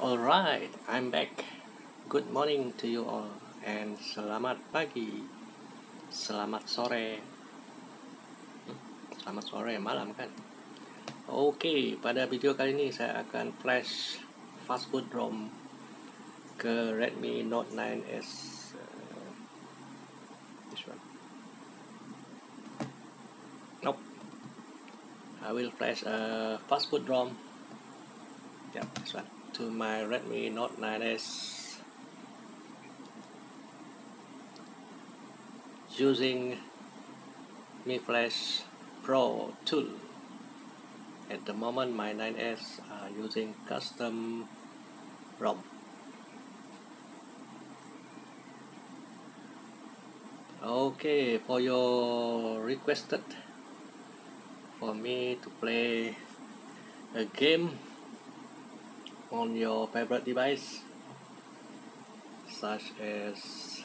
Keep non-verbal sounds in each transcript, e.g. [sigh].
Alright, I'm back. Good morning to you all and selamat pagi. Selamat sore. Hmm, Selamat sore malam kan. Oke, pada video kali ini saya akan flash fastboot ROM ke Redmi Note 9s. Uh, this one. Nope. I will flash a fastboot ROM. Yeah, this one to my Redmi Note 9s using Mi Flash Pro tool. At the moment, my 9s are using custom ROM. Okay, for your requested for me to play a game on your favorite device such as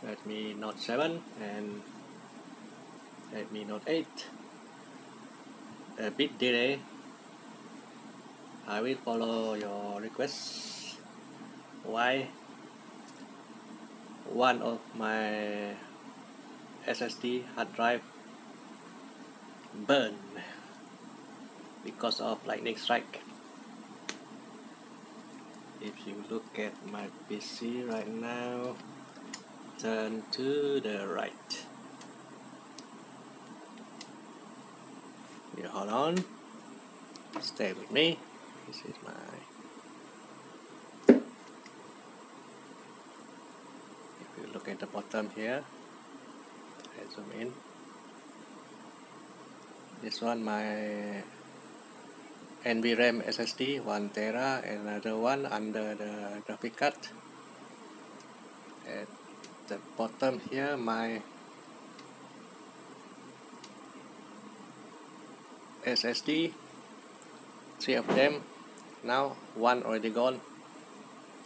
Redmi Note 7 and Redmi Note 8 a bit delay. I will follow your request. Why? One of my SSD hard drive burn because of lightning strike if you look at my PC right now turn to the right. You hold on. Stay with me. This is my if you look at the bottom here I zoom in. This one my NVRAM SSD 1 Tera another one under the graphic card. At the bottom here my SSD three of them. Now one already gone.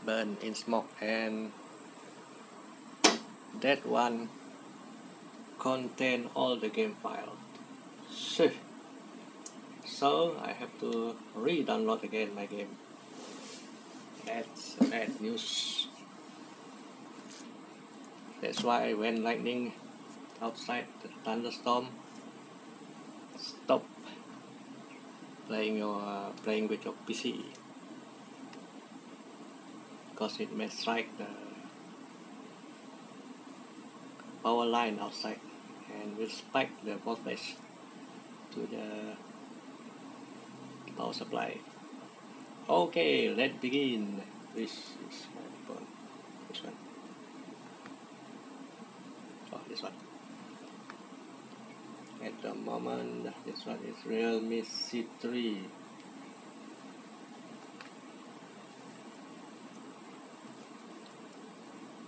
Burn in smoke. And that one contain all the game file so, so I have to re-download again my game. That's bad news. That's why when lightning outside the thunderstorm stop playing your uh, playing with your PC because it may strike the power line outside and will spike the voltage to the power supply okay let's begin. This is my phone. This one. Oh this one. At the moment this one is Realme C3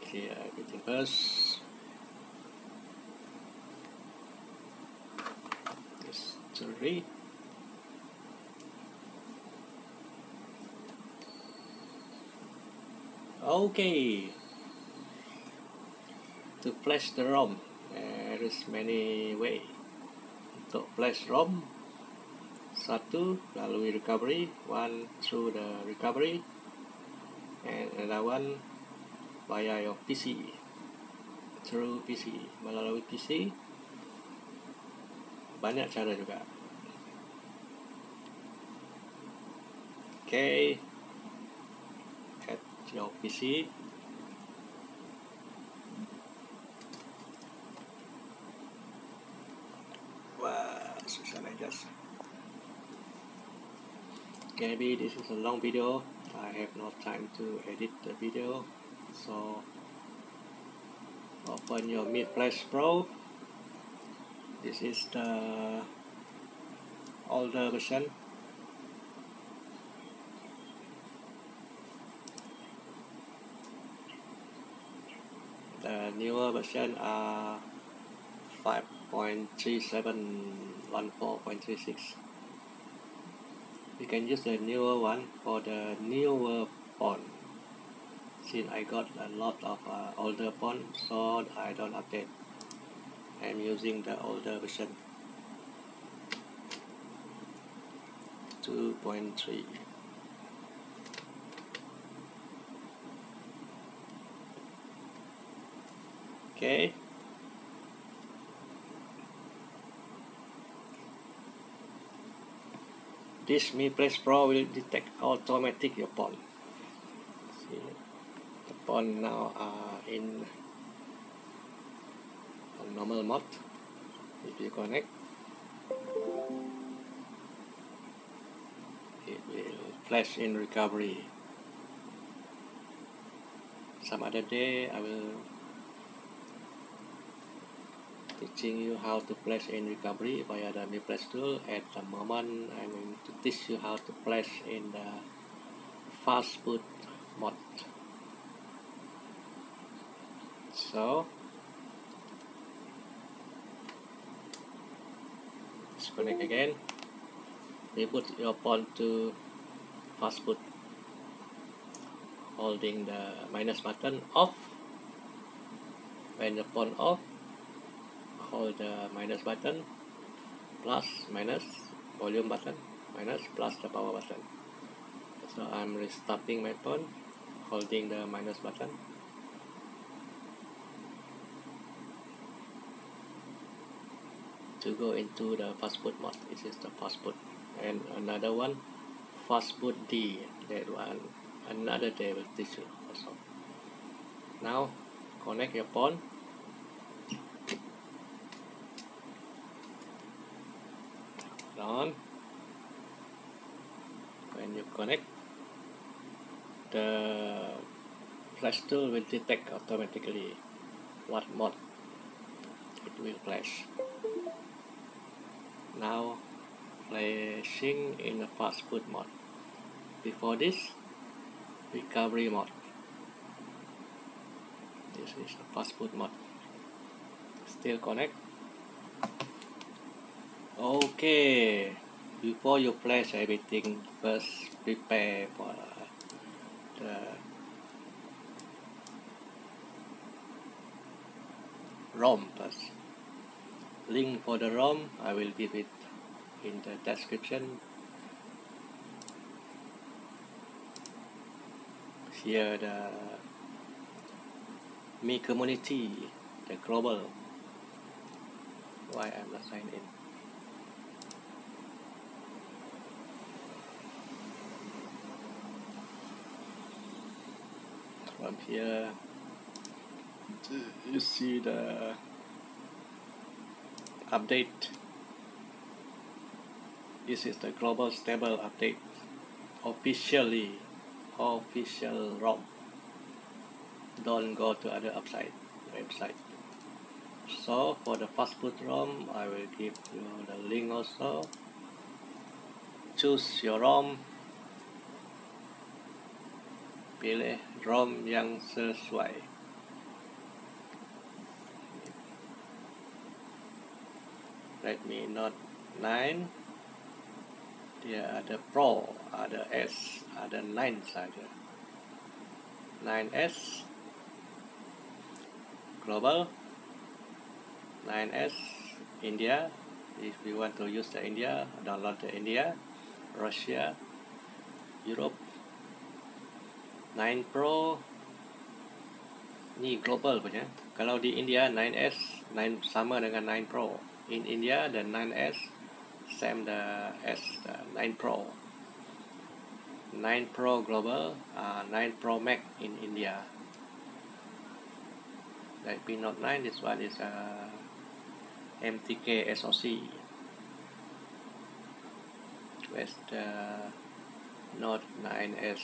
clear everything first. This three okay. To flash the ROM. There is many way. Untuk flash ROM satu melalui recovery. One through the recovery. And another one via your PC through PC melalui PC banyak cara juga. Okay your PC adjust. Maybe this is a long video. I have no time to edit the video. So open your Mi Flash Pro. This is the older version. The newer version are 5.3714.36 you can use the newer one for the newer phone since I got a lot of uh, older phone so I don't update. I'm using the older version. 2.3 okay. This Mi Flash Pro will detect automatic your pawn. See the pawn now are in normal mode. If you connect it will flash in recovery. Some other day I will teaching you how to flash in recovery via the Mi Flash tool. At the moment I'm going to teach you how to flash in the fast boot mode. So disconnect again. Reboot your pawn to fast boot. Holding the minus button off. When the pawn off hold the minus button plus minus volume button minus plus the power button. So I'm restarting my pawn holding the minus button. To go into the fast boot mode this is the fast boot. And another one fast boot D that one another day will teach you also. Now connect your pawn on when you connect the flash tool will detect automatically what mode it will flash. Now flashing in the fast boot mode. Before this recovery mode. This is the fast boot mode. Still connect okay before you flash everything first prepare for the ROM first. Link for the ROM I will give it in the description. Here the Mi community the global. Why I'm not signed in from here. You see the update? This is the global stable update. Officially official ROM. Don't go to other upside website. So for the fastboot ROM I will give you the link also. Choose your ROM. Pilih ROM yang sesuai. Redmi Note 9 dia ada Pro ada S ada 9 saja. 9S global. 9S India. If you want to use the India download the India. Russia. Europe 9 Pro. Ni global punya. Kalau di India 9S 9 sama dengan 9 Pro. In India the 9S same the S the 9 Pro. 9 Pro global uh, 9 Pro Max in India. Redmi Note 9 this one is a uh, MTK SoC where's the Note 9S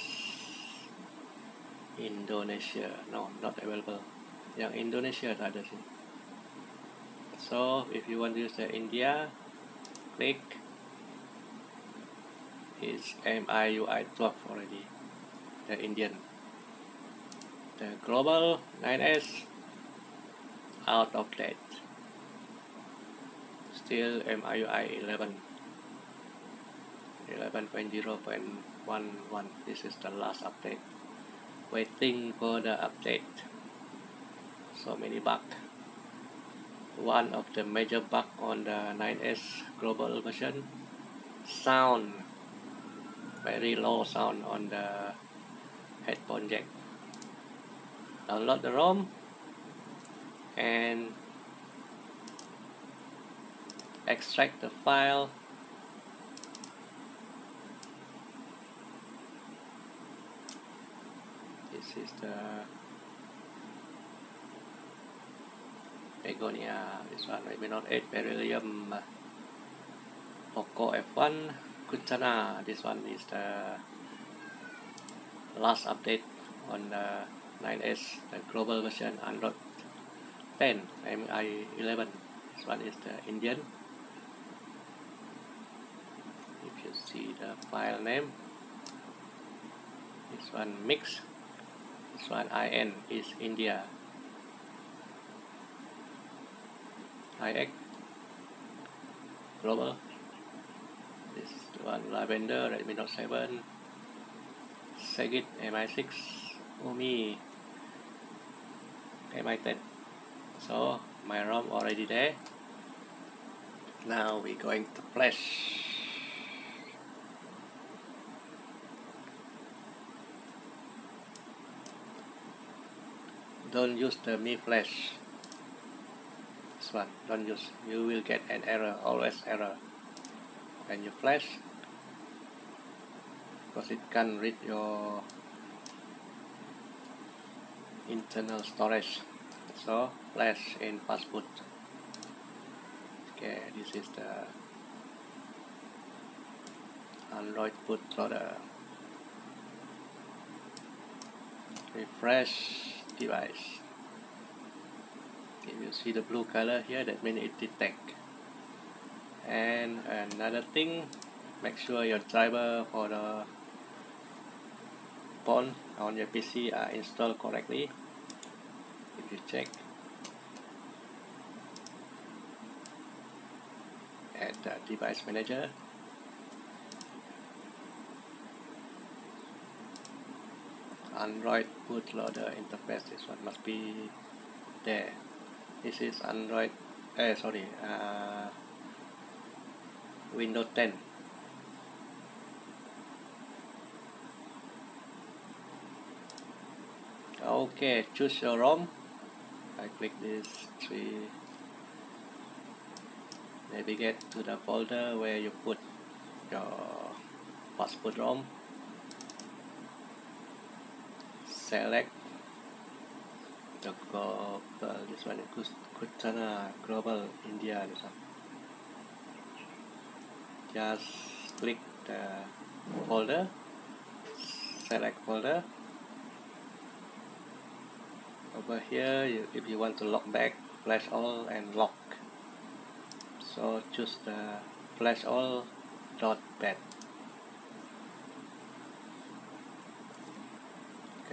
Indonesia. No not available. Yang Indonesia tak ada sini. So if you want to use the India click. Is MIUI 12 already. The Indian. The global 9S out of date still MIUI 11 11.0.11 this is the last update waiting for the update. So many bug. One of the major bug on the 9s global version. Sound. Very low sound on the headphone jack. Download the ROM. And extract the file this is the begonia ah, this one maybe not 8 beryllium. Poco F1 Curtana this one is the last update on the 9s the global version Android 10 MI 11 this one is the Indian. If you see the file name this one mix this one IN is India. IX global. This one lavender Redmi Note 7 Segit MI6 Umi MI10 so my ROM already there. Now we're going to flash don't use the Mi Flash. This one don't use. You will get an error always error. When you flash because it can read your internal storage. So flash in fastboot okay this is the android bootloader refresh device. If you see the blue color here that means it detect. And another thing make sure your driver for the phone on your PC are installed correctly. If you check. At the device manager Android bootloader interface. This one must be there. This is Android eh sorry uh, Windows 10 okay choose your ROM. I click this three navigate to the folder where you put your fastboot ROM select the global. This one is Kutana global India this one. Just click the folder select folder. Over here you, if you want to lock back flash all and lock. So choose the flash all dot bat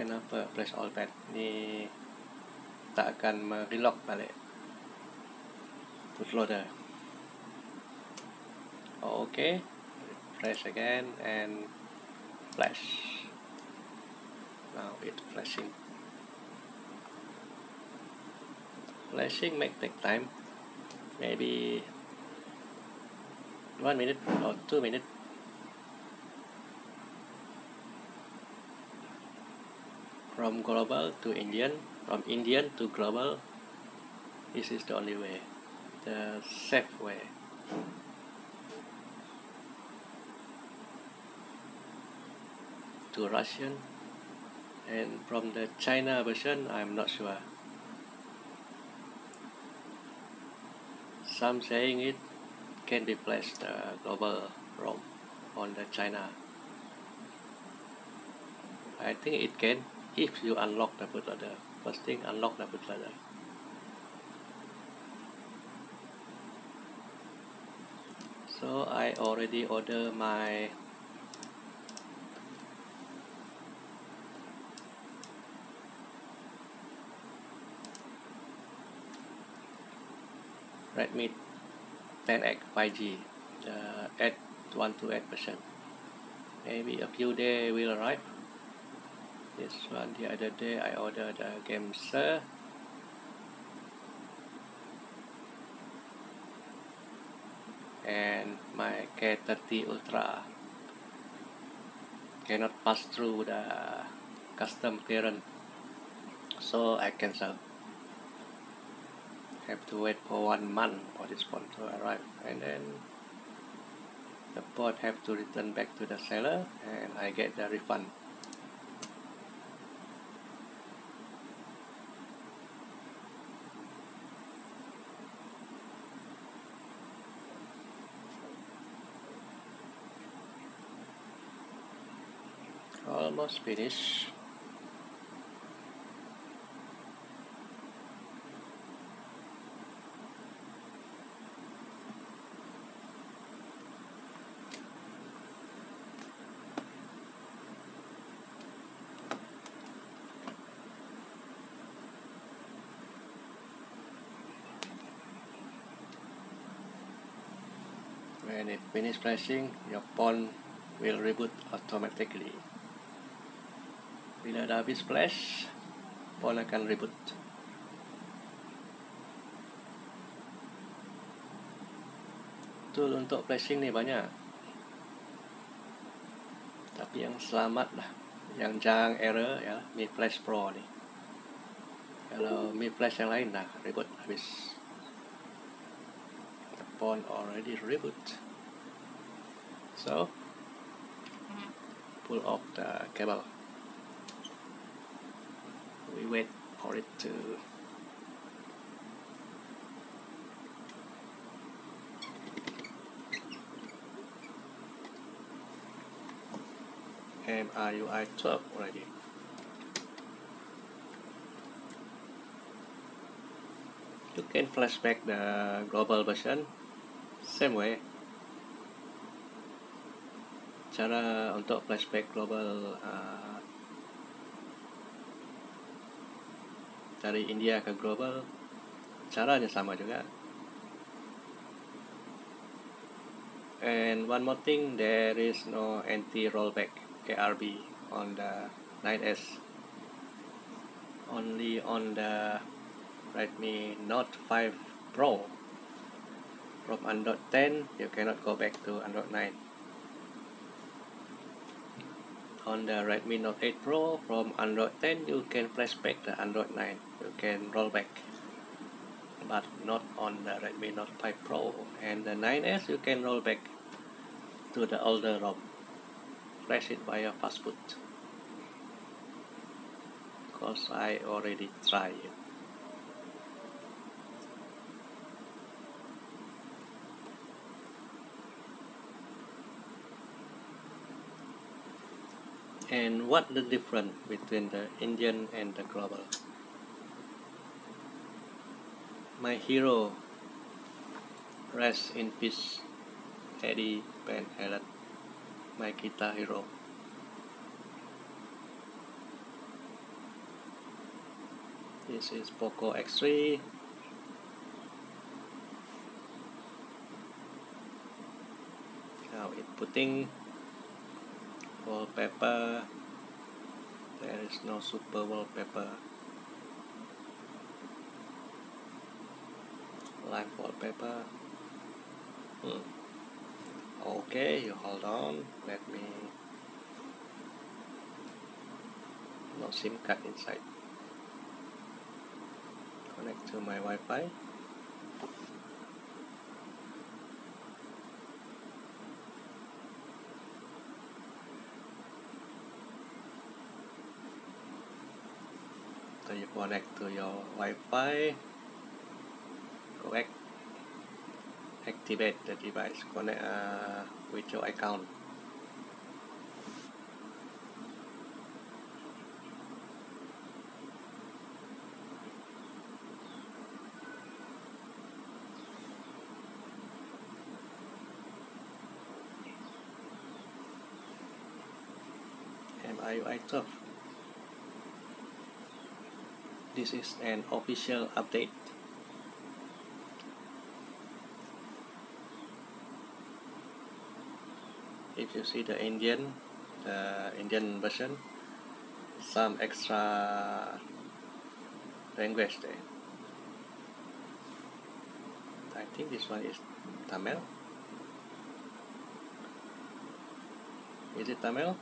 kenapa flash all bat ni tak akan merelock balik. Bootloader okay. Flash again and flash. Now it's flashing. Flashing may take time. Maybe one minute or two minutes from global to Indian from Indian to global this is the only way the safe way. To Russian and from the China version I'm not sure. Some saying it can replace the global ROM on the China. I think it can if you unlock the bootloader first thing unlock the bootloader so I already order my Redmi 10X 5G uh, at 128%. Maybe a few days will arrive. This one the other day I ordered a Gamester. And my K30 Ultra cannot pass through the custom clearance so I cancel have to wait for one month for this phone to arrive and then the boat have to return back to the seller and I get the refund almost finished when it finish flashing your phone will reboot automatically bila dah habis flash phone akan reboot. Tool untuk flashing ni banyak. Tapi yang selamat lah. Yang jarang error ya Mi Flash Pro ni. Kalau Mi Flash yang lain dah reboot habis. The phone already reboot. So pull off the cable we wait for it to MIUI 12 already. You can flashback the global version. Same way. Cara untuk flashback global uh, dari India ke global caranya sama juga. And one more thing there is no anti rollback ARB on the 9s only on the Redmi Note 5 Pro. From Android 10 you cannot go back to Android 9 on the Redmi Note 8 Pro from Android 10 you can flashback the Android 9 you can roll back but not on the Redmi Note 5 Pro. And the 9s you can roll back to the older ROM. Flash it via fastboot because I already tried. It and what the difference between the Indian and the global my hero. Rest in peace Eddie Van Halen my guitar hero. This is Poco X3 now it putting wallpaper. There is no super wallpaper black wallpaper hmm. okay, you hold on. Let me no sim card inside. Connect to my Wi-Fi. So you connect to your Wi-Fi. Activate the device connect uh, with your account. MIUI 12 this is an official update if you see the Indian the Indian version some extra language there. I think this one is Tamil. Is it Tamil?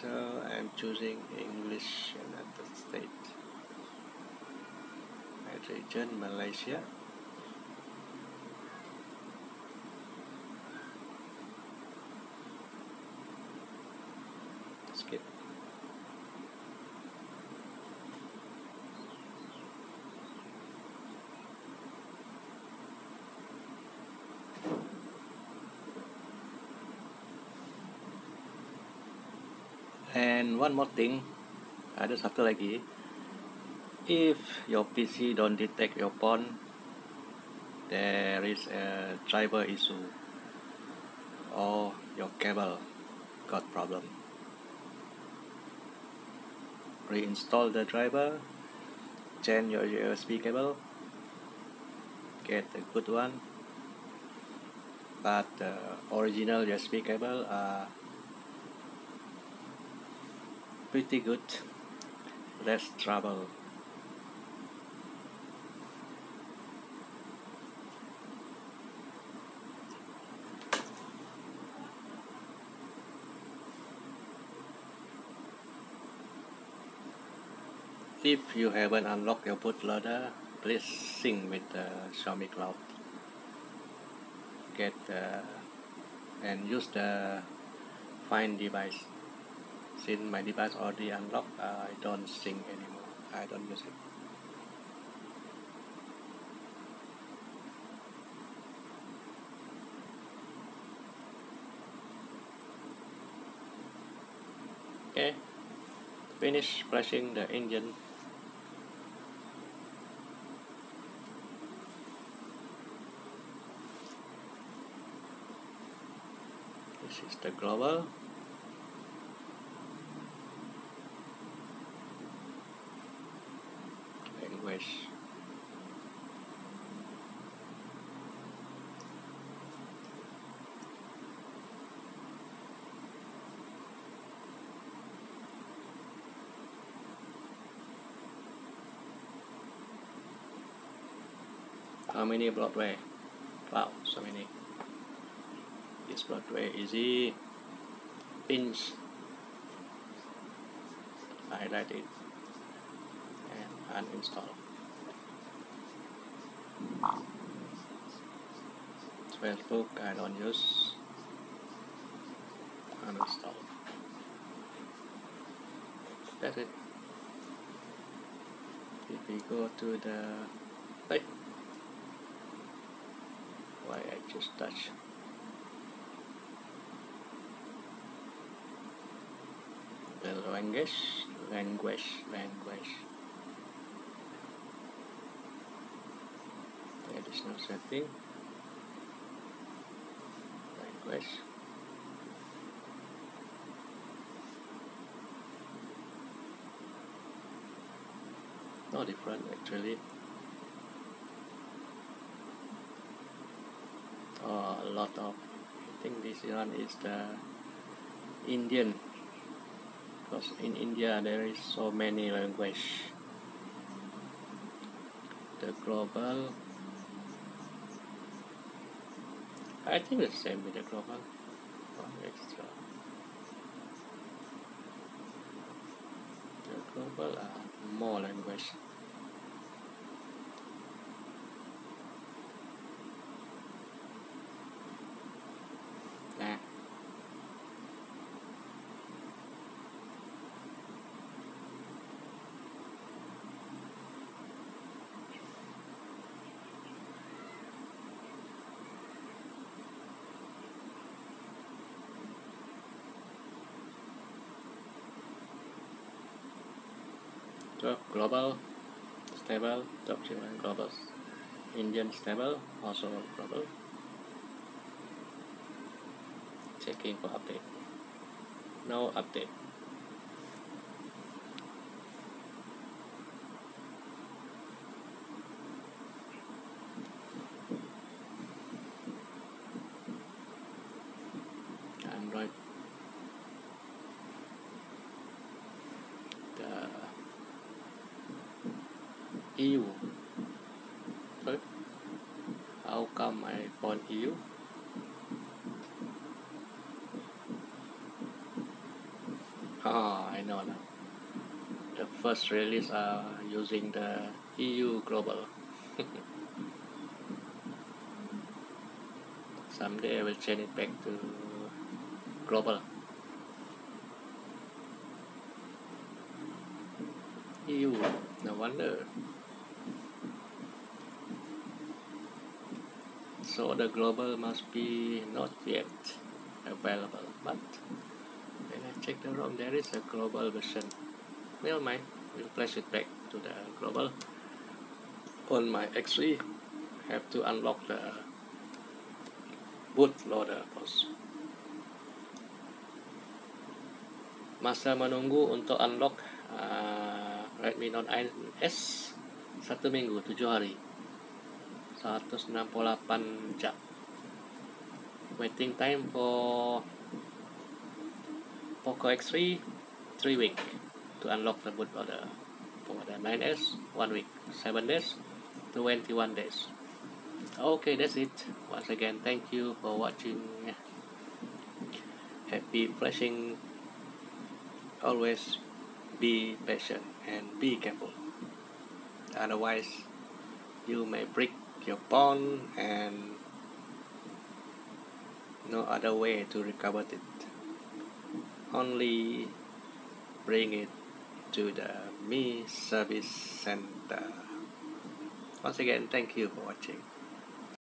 So I'm choosing English United States region Malaysia and one more thing ada satu lagi. If your PC don't detect your phone there is a driver issue or your cable got problem. Reinstall the driver change your USB cable get a good one. But the original USB cable are pretty good. Less trouble. If you haven't unlocked your bootloader please sync with the Xiaomi Cloud. Get uh, and use the find device since my device already unlocked uh, I don't sync anymore. I don't use it. Okay. Finish flashing the engine. This is the global language how many bloatware wow so many. This bloatware easy pinch highlight it and uninstall. Facebook I don't use. Uninstall. That's it. If we go to the why I just touch. The language language language. Additional setting language. No different actually oh, a lot of I think this one is the Indian because in India there is so many language. The global I think the same with the global oh, extra the global are more language nah So global stable document global Indian stable also global. Checking for update. No update Android the EU Huh? how come I bought EU ah I know now the first release are using the EU global. [laughs] Someday I will change it back to global. EU no wonder. So the global must be not yet available but check the ROM there is a global version. Well my will place it back to the global. On my X3 have to unlock the bootloader first masa menunggu untuk unlock uh, Redmi Note 9S satu minggu tujuh hari. 168 jam. Waiting time for Poco X3 3 week to unlock the bootloader for the 9S 1 week 7 days 21 days. Okay that's it. Once again thank you for watching. Happy flashing. Always be patient and be careful. Otherwise you may break your bond and no other way to recover it only bring it to the Mi service center. Once again thank you for watching